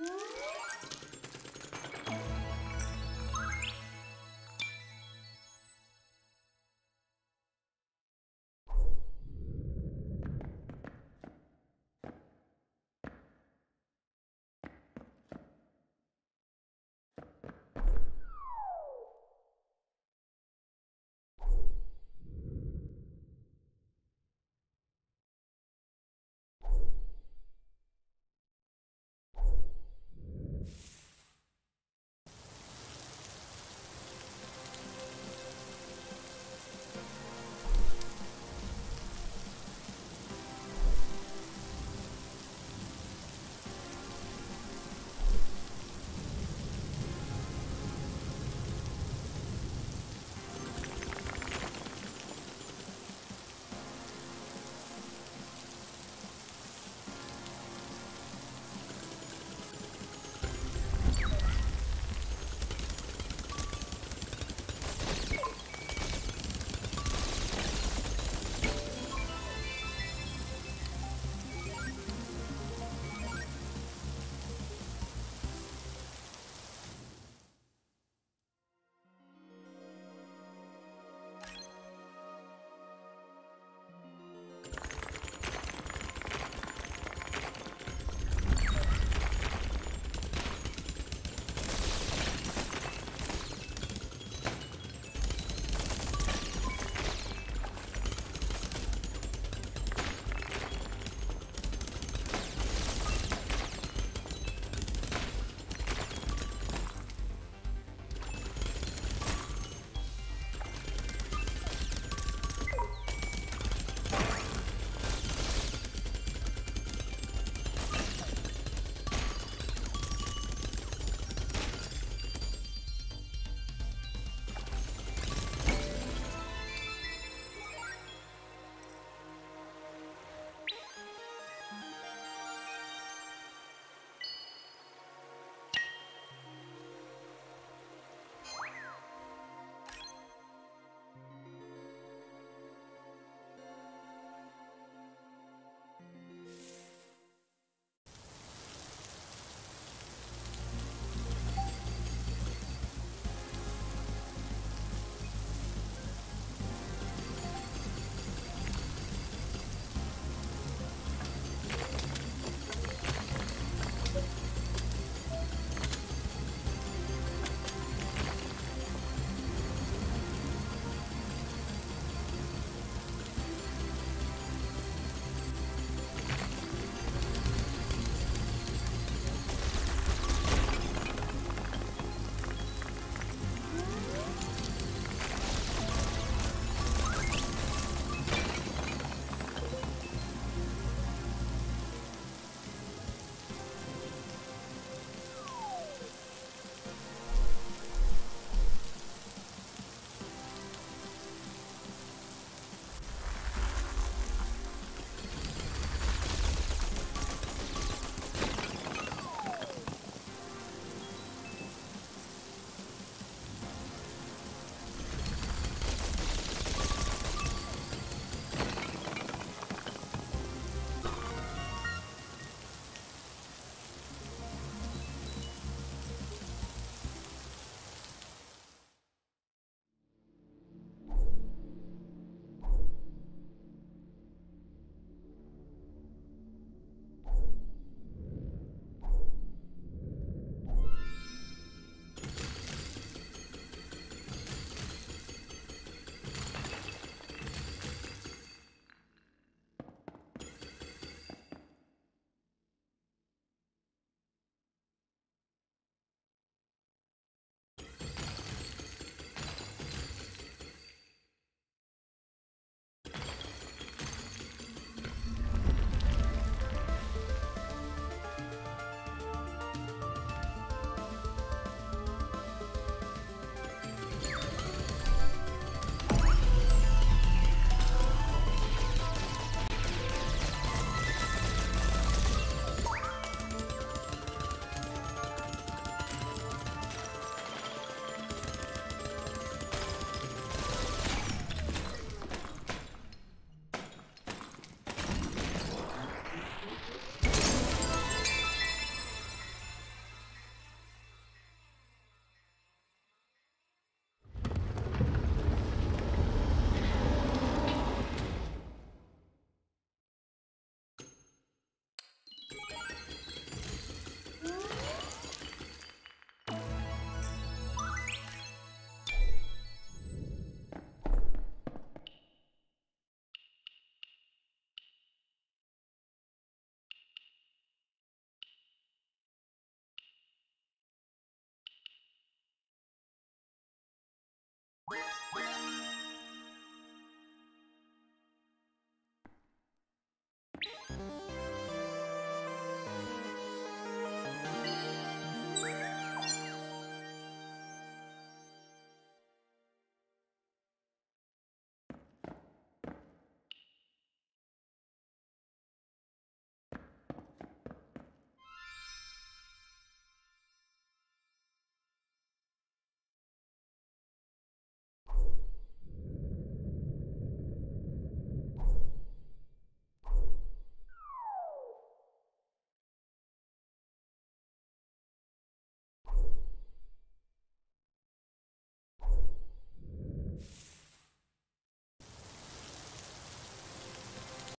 Hum?